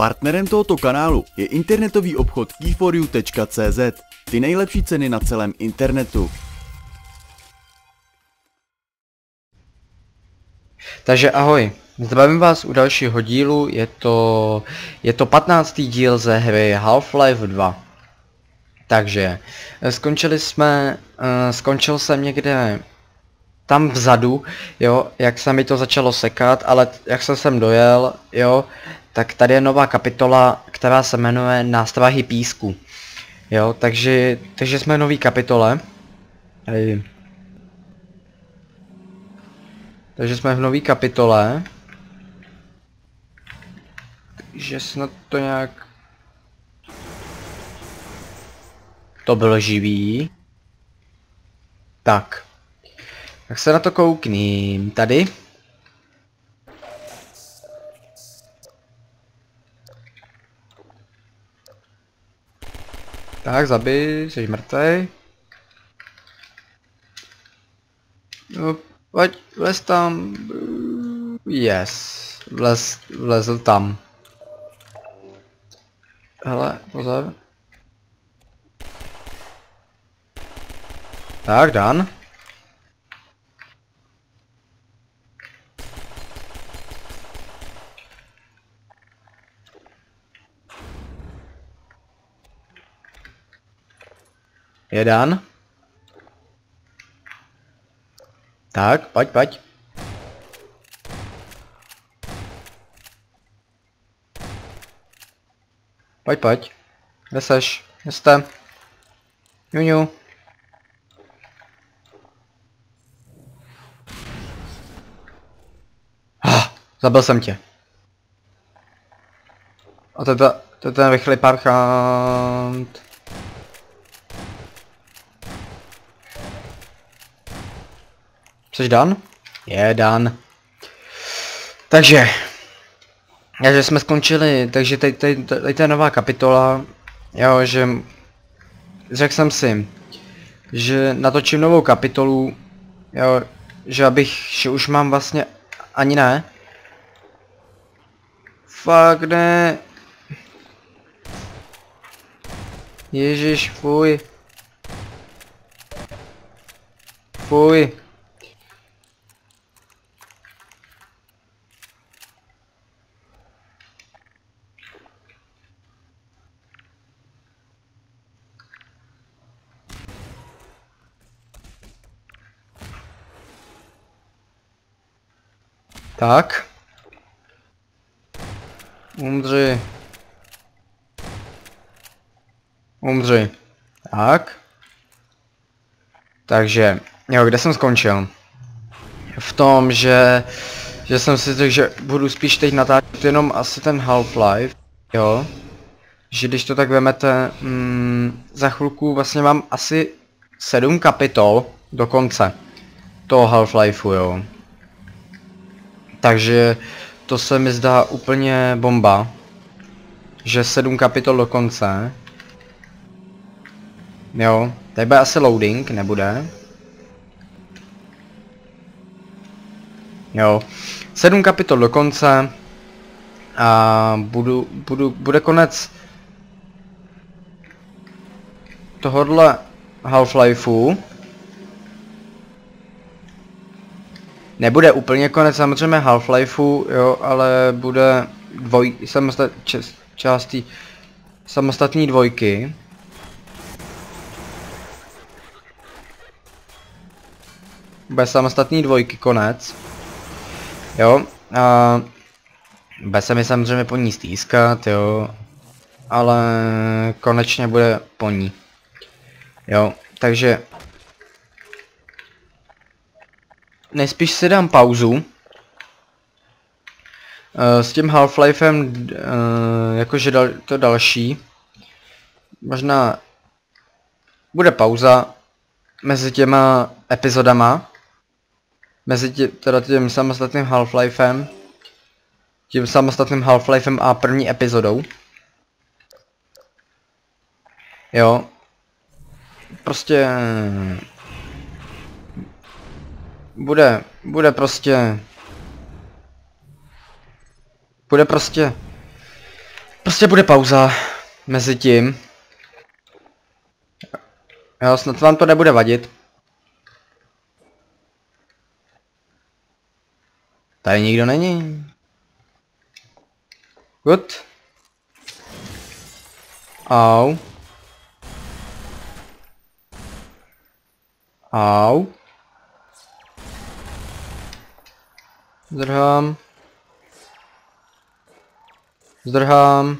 Partnerem tohoto kanálu je internetový obchod keyforyou.cz. Ty nejlepší ceny na celém internetu. Takže ahoj, zdravím vás u dalšího dílu, je to, je to 15. díl ze hry Half-Life 2. Takže, eh, skončili jsme, uh, skončil jsem někde tam vzadu, jo, jak se mi to začalo sekat, ale jak jsem sem dojel, jo, tak tady je nová kapitola, která se jmenuje Nástrahy písku. Jo, takže, takže jsme v nový kapitole. Tady. Takže jsme v nový kapitole. Takže snad to nějak... To bylo živý. Tak. Tak se na to koukním. Tady. Tak, zabij, jsi mrtvej. No, pojď, vlez tam. Yes, vlez, vlezl tam. Hele, pozor. Tak, Dan. Jeden. Tak, pojď, pojď. Pojď, pojď. Kde seš? Kde jste? Juňu. Ah, zabil jsem tě. A to je, ten rychlý parchant. Jsi dan? Je dan. Takže. Takže jsme skončili, takže tady, tady, tady to je nová kapitola. Jo, že... Řekl jsem si, že natočím novou kapitolu, jo, že abych, že už mám vlastně, ani ne. Fakt ne. Ježíš, fuj. Fuj. Tak. Umři. Umři. Tak. Takže, jo, kde jsem skončil? V tom, že, že jsem si řekl, že budu spíš teď natáčet jenom asi ten Half-Life, jo. Že když to tak vemete, mm, za chvilku vlastně mám asi sedm kapitol do konce toho Half-Lifeu, jo. Takže to se mi zdá úplně bomba. Že sedm kapitol do konce. Jo, tady bude asi loading, nebude. Jo, sedm kapitol do konce. A budu, budu, bude konec tohohle Half-Lifeu. Nebude úplně konec samozřejmě Half-Lifeu, jo, ale bude dvoj, samostat, čas, částí samostatní dvojky. Bude samostatný dvojky konec. Jo, a bude se mi samozřejmě po ní stýskat, jo, ale konečně bude po ní. Jo, takže nejspíš si dám pauzu. Uh, s tím Half-Lifem, uh, jakože dal, to další. Možná bude pauza mezi těma epizodama. Mezi tě, teda tím samostatným Half-Lifem. Tím samostatným Half-Lifem a první epizodou. Jo. Prostě bude, bude prostě... Bude prostě... Prostě bude pauza mezi tím. Jo, snad vám to nebude vadit. Tady nikdo není. Good. Au. Au. Zdrhám. Zdrhám.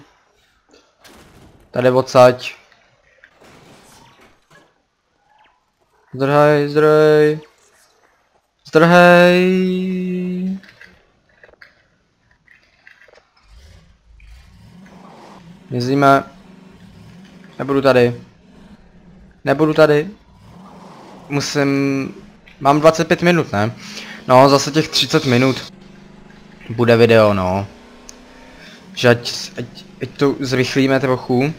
Tady odsaď. Zdrhej, zdrhej. Zdrhej. Mizíme. Nebudu tady. Nebudu tady. Musím... Mám 25 minut, ne? No, zase těch 30 minut. Bude video, no. Že ať, ať, ať to zrychlíme trochu.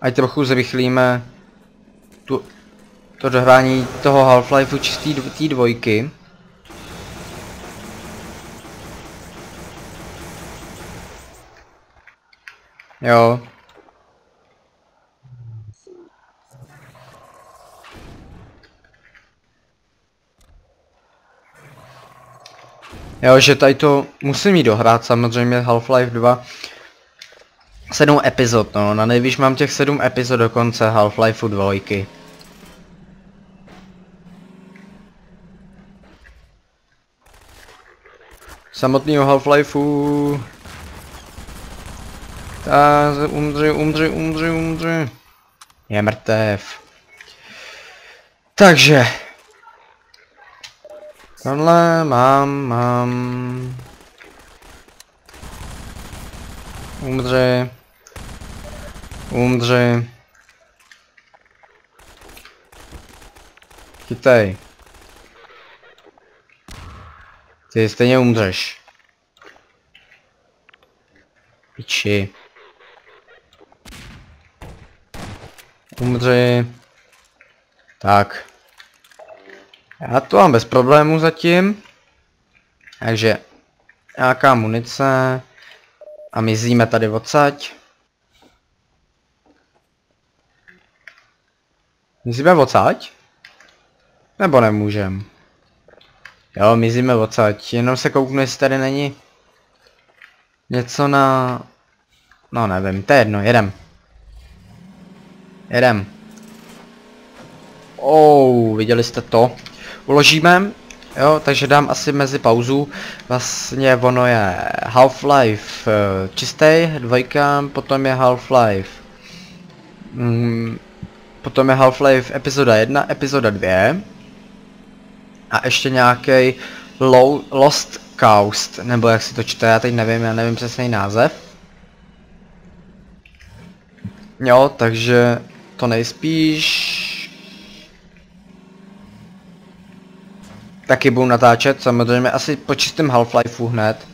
Ať trochu zrychlíme tu, to dohrání toho Half-Lifeu čistý té dvojky. Jo. Jo, že tady to musím jít dohrát, samozřejmě Half-Life 2. 7 epizod, no, na nejvíc mám těch 7 epizod do konce Half-Lifeu 2. Samotného Half-Lifeu ta, umři, umři, umři, umři. Je mrtev. Takže. Tohle mám, mám. Umři. Umři. Chytej. Ty stejně umřeš. Piči. Umři. Tak. Já to mám bez problémů zatím. Takže nějaká munice. A mizíme tady odsaď. Mizíme odsaď? Nebo nemůžem? Jo, mizíme odsaď. Jenom se kouknu, jestli tady není něco na... No nevím, to je jedno, jedem. Jedem. Oh, viděli jste to. Uložíme, jo, takže dám asi mezi pauzu. Vlastně ono je Half-Life uh, čistý, dvojka, potom je Half-Life. Mm, potom je Half-Life epizoda 1, epizoda 2. A ještě nějaký Lost Coast, nebo jak si to čte, já teď nevím, já nevím přesný název. Jo, takže to nejspíš... Taky budu natáčet, samozřejmě asi po čistém Half-Lifeu hned.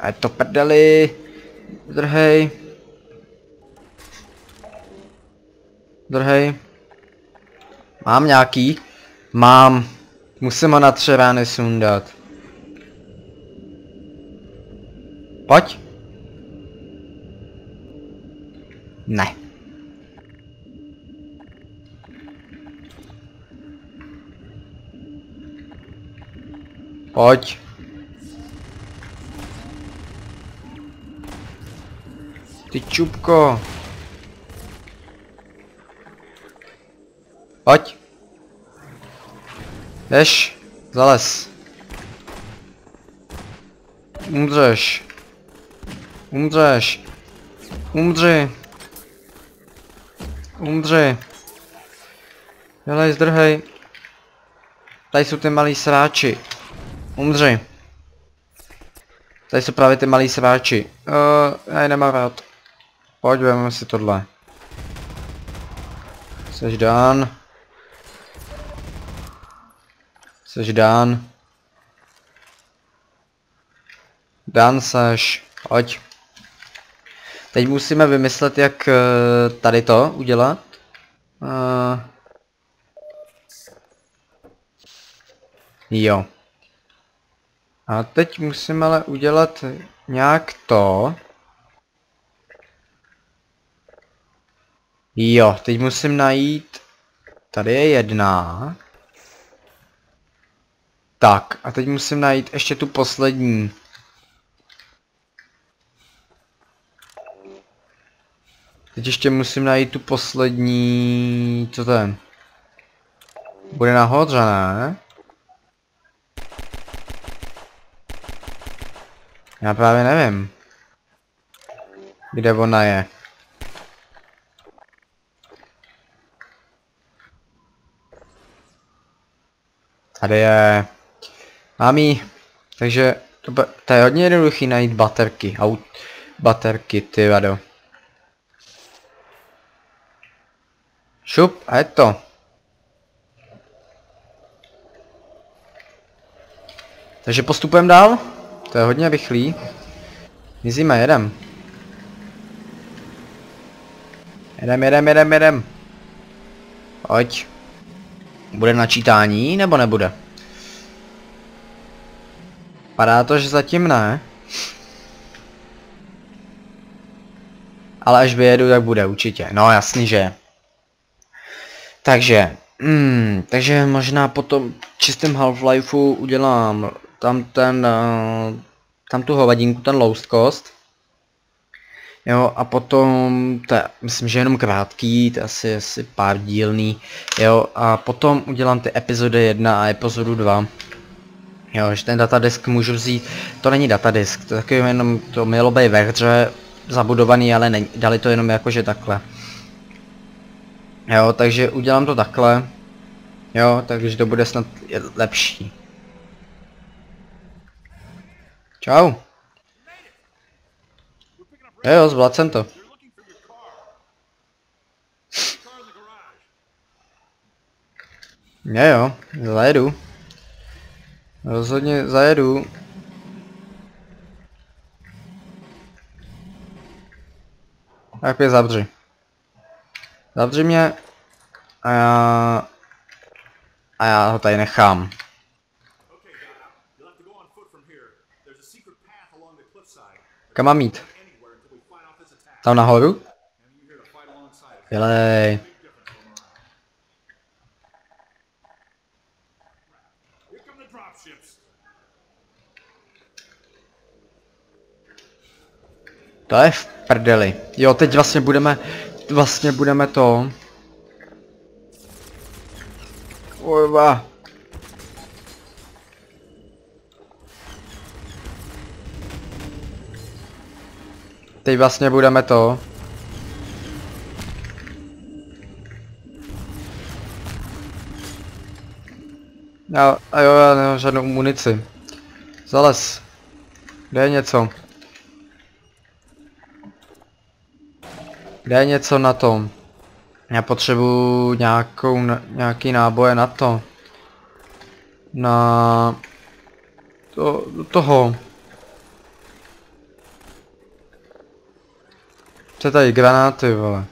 A je to prdeli. Drhej. Drhej. Mám nějaký? Mám. Musím ho na tři rány sundat. Pojď. Ne. Pojď. Ty čupko. Pojď. Jdeš. Zales. Umřeš. Umřeš. Umři. Umři. Dělej, zdrhej. Tady jsou ty malí sráči. Umři. Tady jsou právě ty malí sráči. Uh, já je nemám rád. Pojď, vezmeme si tohle. Seš dán. Seš dán. Dán seš. Pojď. Teď musíme vymyslet, jak eh, tady to udělat. Uh, Jo. A teď musím ale udělat nějak to. Jo, teď musím najít... Tady je jedna. Tak, a teď musím najít ještě tu poslední. Teď ještě musím najít tu poslední... Co to je? Bude nahoře, ne? Já právě nevím. Kde ona je. Tady je... Mami, takže to, to je hodně jednoduchý najít baterky, aut, baterky, ty vado. Šup, a je to. Takže postupujeme dál. To je hodně rychlý. Mizíme, jedem. Jedem, jedem, jedem, jedem. Pojď. Bude načítání, nebo nebude? Padá to, že zatím ne. Ale až vyjedu, tak bude určitě. No jasný, že. Takže, hmm, takže možná potom čistým Half-Lifeu udělám tam ten, uh, tam tu hovadinku, ten Lost Cost. Jo, a potom, to je, myslím, že jenom krátký, to je asi, asi pár dílný, jo, a potom udělám ty epizody 1 a epizodu 2. Jo, že ten datadisk můžu vzít, to není datadisk, to je takový jenom, to mělo být ve hře zabudovaný, ale není, dali to jenom jakože takhle. Jo, takže udělám to takhle. Jo, takže to bude snad lepší. Čau. Jo, jo, zvládl jsem to. Jo, jo, zajedu. Rozhodně zajedu. Tak mě zavři. Zavři mě. A já... A já ho tady nechám. Kam mám jít? Tam nahoru? Jelej. To je v prdeli. Jo, teď vlastně budeme, vlastně budeme to. Ojva. Teď vlastně budeme to. Já, a jo, já nemám žádnou munici. Zales. Kde je něco? Kde je něco na tom? Já potřebuju nějakou, nějaký náboje na to. Na... To, toho. Co tady granáty, vole.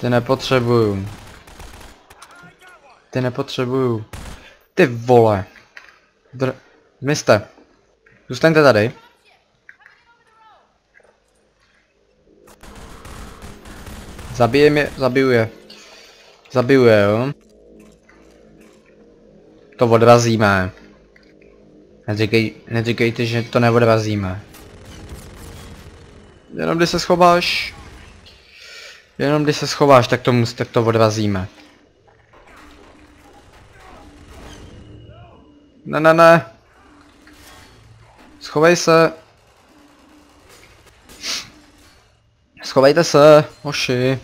Ty nepotřebuju. Ty nepotřebuju. Ty vole. Dr... Zmizte. Zůstaňte tady. Zabije mě, zabiju je. Zabiju je, jo. To odrazíme. Neříkej, neříkejte, že to neodrazíme. Jenom když se schováš. Jenom když se schováš, tak to, tak to odrazíme. Ne, ne, ne. Schovej se. Schovejte se, hoši.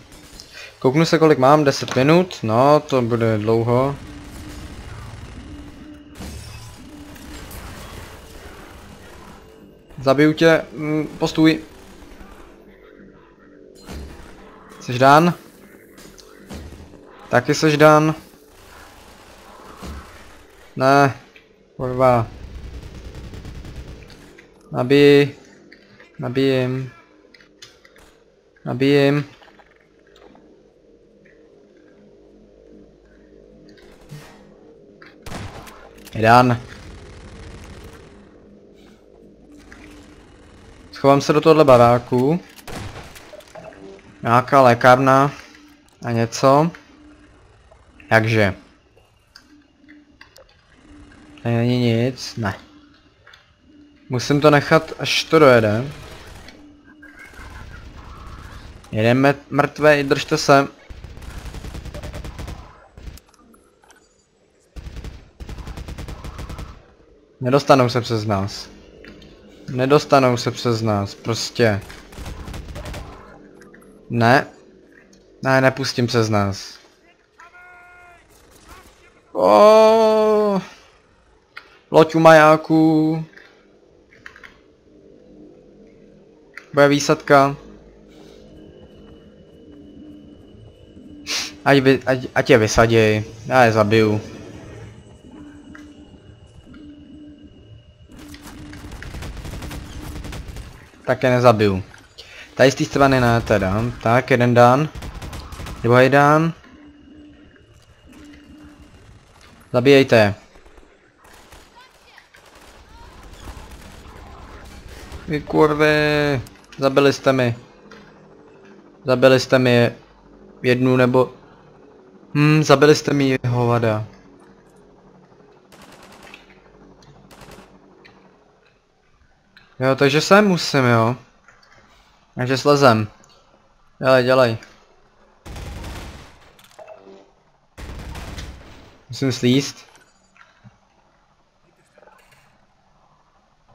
Kouknu se kolik mám, 10 minut, no to bude dlouho. Zabiju tě, mm, Jsi dan? Taky jsi dan? Ne, kurva. Nabij. Nabijem. Nabijem. Dan. Schovám se do tohle baráku. Nějaká lékárna a něco. Takže. Tady není nic, ne. Musím to nechat, až to dojede. Jedeme mrtvé, držte se. Nedostanou se přes nás. Nedostanou se přes nás, prostě. Ne. Ne, nepustím přes nás. O, Loď u majáků. Bude výsadka. Ať, vy, ať, ať je vysaděj, já je zabiju. Tak je nezabiju. Tady z té strany ne teda. Tak, jeden dan. Druhý dan. Zabijejte. Vy kurvy. Zabili jste mi. Zabili jste mi jednu nebo... Hm, zabili jste mi hovada. Jo, takže sem musím, jo. Takže slezem. Dělej, dělej. Musím slíst.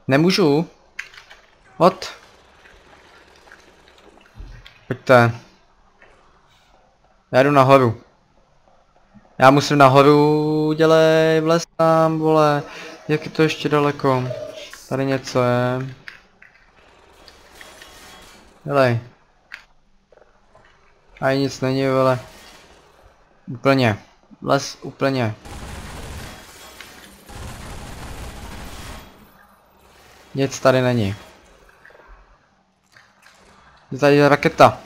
Nemůžu. What? Pojďte. Já jdu nahoru. Já musím nahoru, dělej, vlez tam, vole. Jak je to ještě daleko? Tady něco je. Dělej. A nic není, vole. Úplně. Les úplně. Nic tady není. Je tady raketa.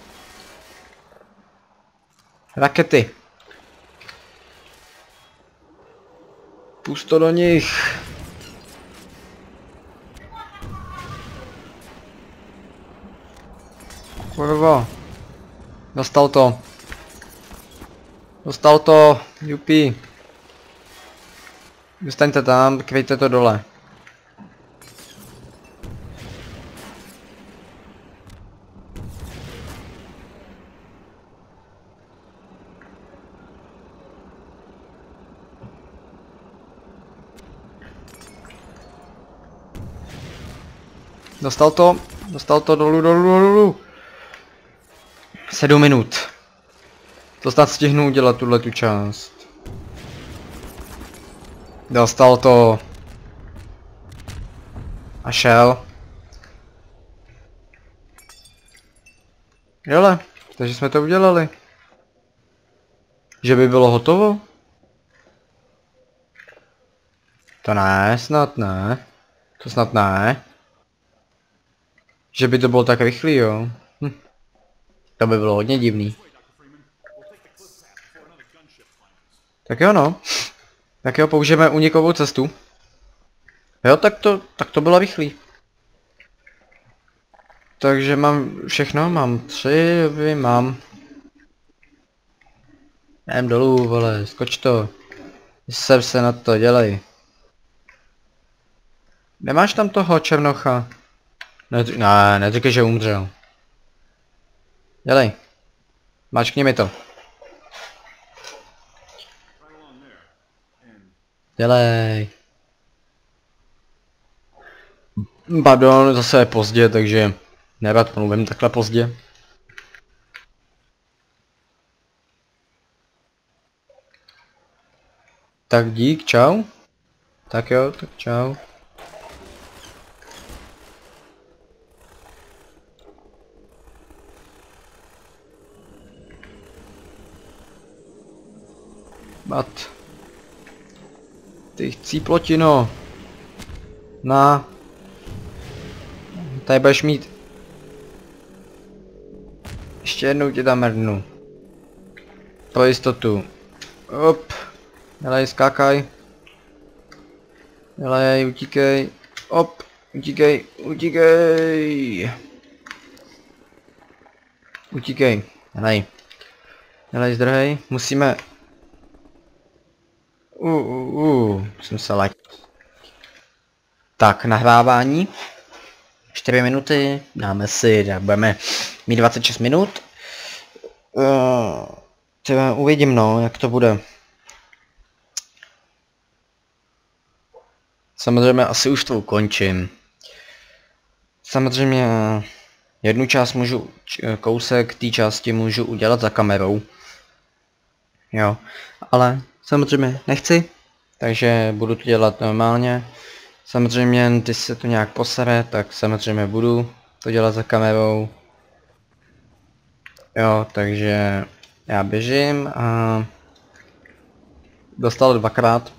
Rakety. Pusto do nich. Kurva. Dostal to. Dostal to. Jupi. Zůstaňte tam, kvejte to dole. Dostal to, dostal to dolů, dolů, dolů, dolů. Sedm minut. To snad stihnu udělat tuhle tu část. Dostal to. A šel. Jele, takže jsme to udělali. Že by bylo hotovo? To ne, snad ne. To snad ne. Že by to bylo tak rychlý, jo. To by bylo hodně divný. Tak jo no. Tak jo, použijeme unikovou cestu. Jo, tak to, tak to bylo rychlý. Takže mám všechno, mám tři, vy mám. Jdem dolů, vole, skoč to. Jsem se na to, dělej. Nemáš tam toho černocha? Ne, ne, neříkej, že umřel. Dělej. Mačkni mi to. Dělej. Pardon, zase je pozdě, takže nerad mluvím takhle pozdě. Tak dík, čau. Tak jo, tak čau. Bat. Ty chcí plotino. Na. Tady budeš mít. Ještě jednou ti tam mrdnu. Pro jistotu. Op. Dělej, skákaj. Dělej, utíkej. Op, utíkej, utíkej. Utíkej, dělej. Dělej, zdrhej, musíme... Uh, uh, uh, jsem se lek. Tak, nahrávání. 4 minuty, dáme si, tak budeme mít 26 minut. Uh, třeba uvidím no, jak to bude. Samozřejmě asi už to ukončím. Samozřejmě jednu část můžu, kousek té části můžu udělat za kamerou. Jo, ale samozřejmě nechci, takže budu to dělat normálně. Samozřejmě, když se to nějak posere, tak samozřejmě budu to dělat za kamerou. Jo, takže já běžím a dostal dvakrát.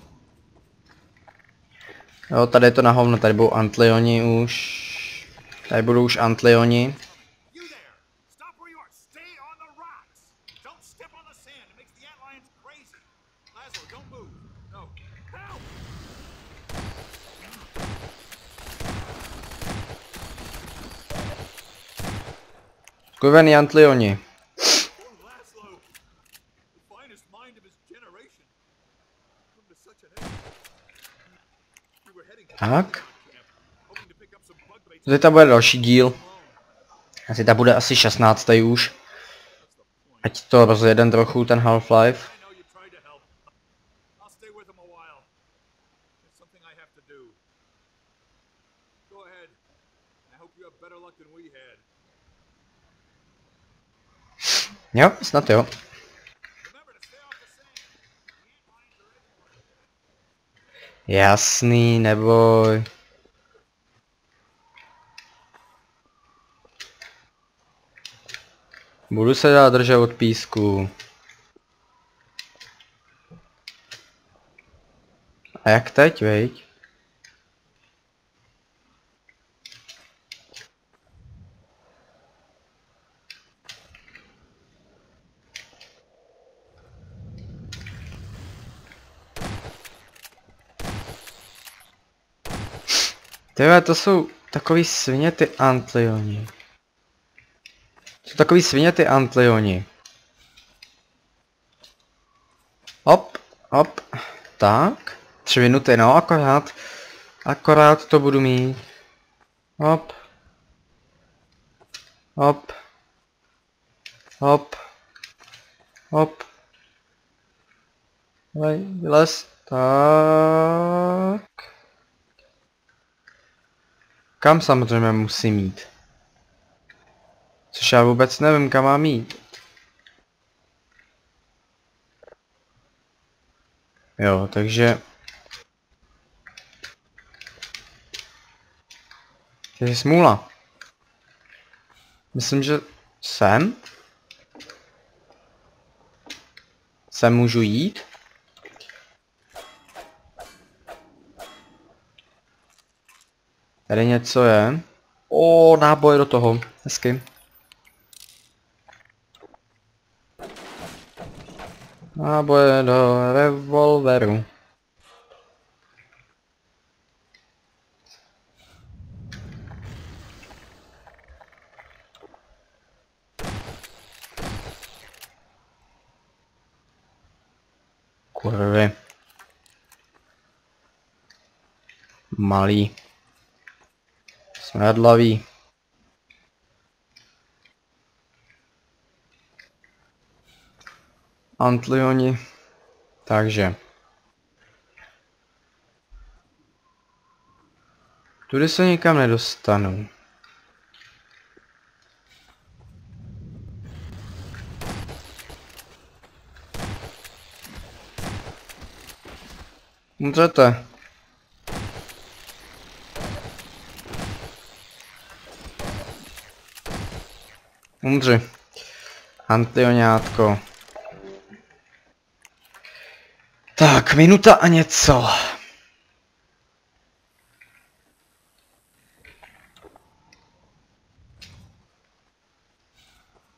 Jo, tady je to na hovno, tady budou antlioni už. Tady budou už antlioni. Rocks! Don't move! No. Help! Kurvený antlioni. Poor Laszlo! The finest mind of his generation. Come to such an end. We were heading to Tak. Tady tam bude další díl. Asi ta bude asi 16. už. Ať to rozjeden trochu ten Half-Life. Jo, snad jo. Jasný, neboj. Budu se dát držet od písku. A jak teď, veď? Tyhle, to jsou takový svině ty antlioni. Jsou takový svině ty antlioni. Hop, hop, tak. Tři minuty, no, akorát. Akorát to budu mít. Hop. Hop. Hop. Hop. Vylez. Tak. Kam samozřejmě musím jít? Což já vůbec nevím, kam mám jít. Jo, takže... To je smůla. Myslím, že sem? Sem můžu jít? Tady něco je. O, náboj do toho. Hezky. Náboje do revolveru. Kurvy. Malý. Smradlavý. Antlioni. Takže. Tudy se nikam nedostanu. Umřete. Umři. Antionátko. Tak, minuta a něco.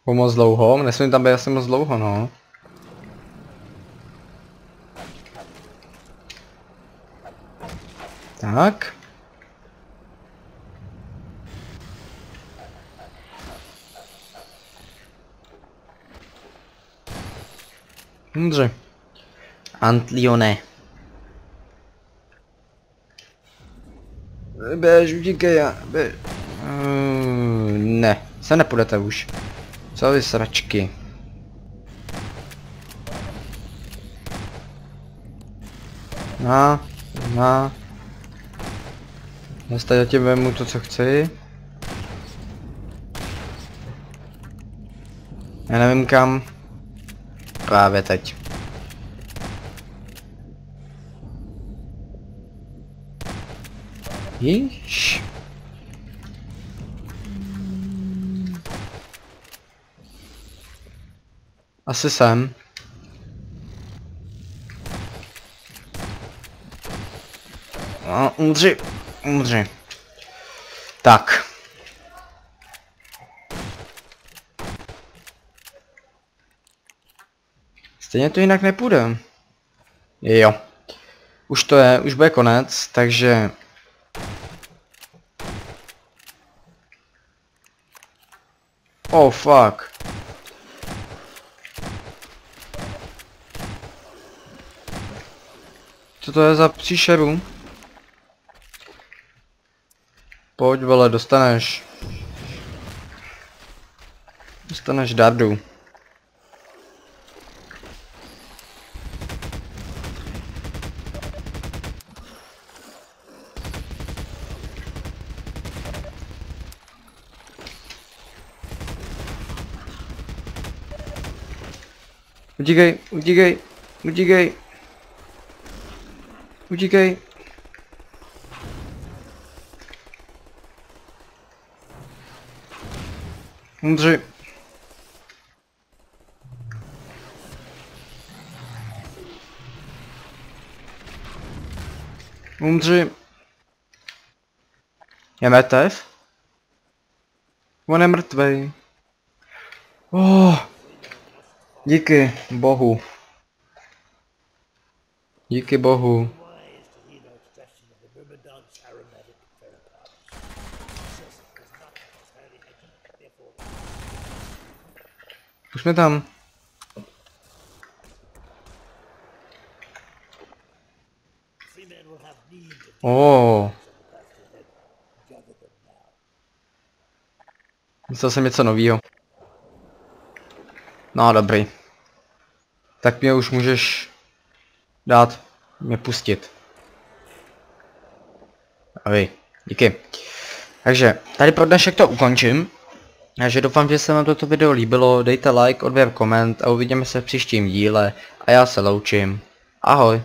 Po moc dlouho? Nesmím tam být asi moc dlouho, no. Tak. Dobře. Antlione. Běž, utíkej, já, běž. Uh, ne, se nepůjdete už. Co vy sračky? Na, na. Já tady zatím vemu to, co chci. Já nevím kam. Právě teď. Již. Asi sem. No, umři, umři. Tak. Stejně to jinak nepůjde. Jo. Už to je, už bude konec, takže... Oh fuck. Co to je za příšeru? Pojď vole, dostaneš. Dostaneš dardu. Utíkej, utíkej, utíkej. Utíkej. Umři. Umři. Je mrtev? On je mrtvej. Oh. Díky bohu. Díky bohu. Už jsme tam. Oh. Jsem něco novýho. No dobrý. Tak mě už můžeš dát mě pustit. Ahoj, díky. Takže, tady pro dnešek to ukončím. Takže doufám, že se vám toto video líbilo, dejte like, odběr, koment a uvidíme se v příštím díle. A já se loučím. Ahoj.